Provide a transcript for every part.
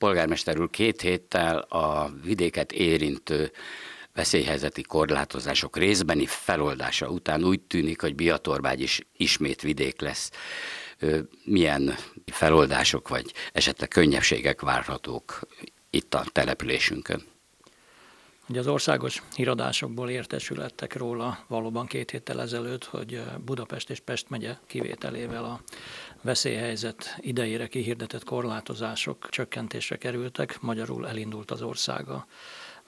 Polgármester úr, két héttel a vidéket érintő veszélyhelyzeti korlátozások részbeni feloldása után úgy tűnik, hogy Biatorbágy is ismét vidék lesz. Milyen feloldások vagy esetleg könnyebbségek várhatók itt a településünkön? Ugye az országos híradásokból értesülettek róla valóban két héttel ezelőtt, hogy Budapest és Pest megye kivételével a veszélyhelyzet idejére kihirdetett korlátozások csökkentésre kerültek, magyarul elindult az országa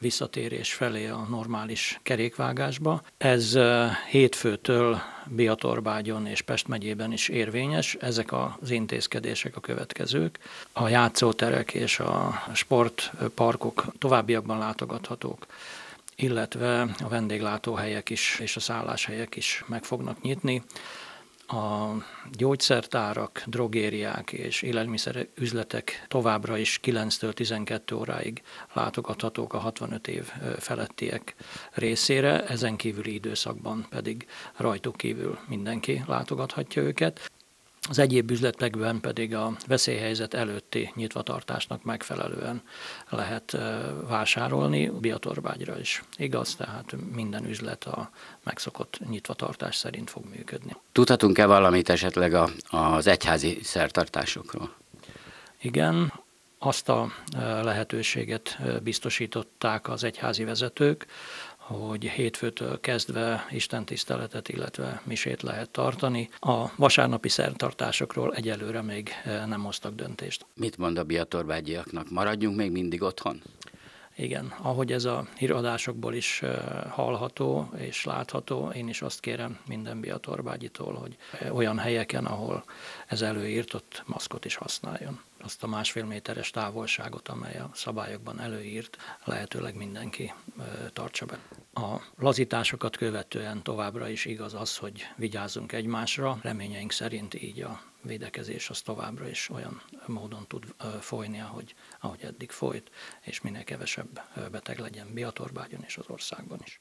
visszatérés felé a normális kerékvágásba. Ez hétfőtől Biatorbágyon és Pest megyében is érvényes. Ezek az intézkedések a következők. A játszóterek és a sportparkok továbbiakban látogathatók illetve a vendéglátóhelyek is és a szálláshelyek is meg fognak nyitni a gyógyszertárak, drogériák és élelmiszerüzletek továbbra is 9-től 12 óráig látogathatók a 65 év felettiek részére, ezen kívüli időszakban pedig rajtuk kívül mindenki látogathatja őket. Az egyéb üzletekben pedig a veszélyhelyzet előtti nyitvatartásnak megfelelően lehet vásárolni, Biatorbágyra is igaz, tehát minden üzlet a megszokott nyitvatartás szerint fog működni. Tudhatunk-e valamit esetleg a, az egyházi szertartásokról? Igen, azt a lehetőséget biztosították az egyházi vezetők, hogy hétfőtől kezdve Isten tiszteletet, illetve misét lehet tartani. A vasárnapi szertartásokról egyelőre még eh, nem hoztak döntést. Mit mond a biatorbágyiaknak? Maradjunk még mindig otthon? Igen, ahogy ez a híradásokból is eh, hallható és látható, én is azt kérem minden biatorbágyitól, hogy eh, olyan helyeken, ahol ez előírt, ott maszkot is használjon azt a másfél méteres távolságot, amely a szabályokban előírt, lehetőleg mindenki tartsa be. A lazításokat követően továbbra is igaz az, hogy vigyázzunk egymásra. Reményeink szerint így a védekezés az továbbra is olyan módon tud folyni, ahogy, ahogy eddig folyt, és minél kevesebb beteg legyen Biatorbágyon és az országban is.